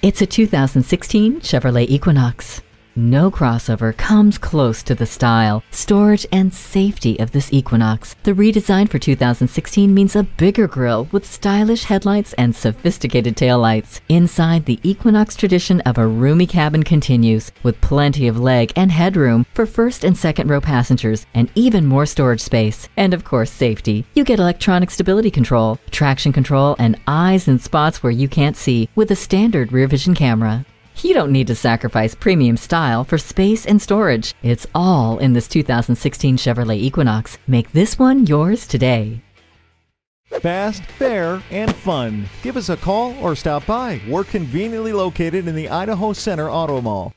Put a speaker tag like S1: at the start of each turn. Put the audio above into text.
S1: It's a 2016 Chevrolet Equinox. No crossover comes close to the style, storage, and safety of this Equinox. The redesign for 2016 means a bigger grille with stylish headlights and sophisticated taillights. Inside, the Equinox tradition of a roomy cabin continues, with plenty of leg and headroom for first and second row passengers, and even more storage space. And of course, safety. You get electronic stability control, traction control, and eyes in spots where you can't see with a standard rear vision camera. You don't need to sacrifice premium style for space and storage. It's all in this 2016 Chevrolet Equinox. Make this one yours today.
S2: Fast, fair, and fun. Give us a call or stop by. We're conveniently located in the Idaho Center Auto Mall.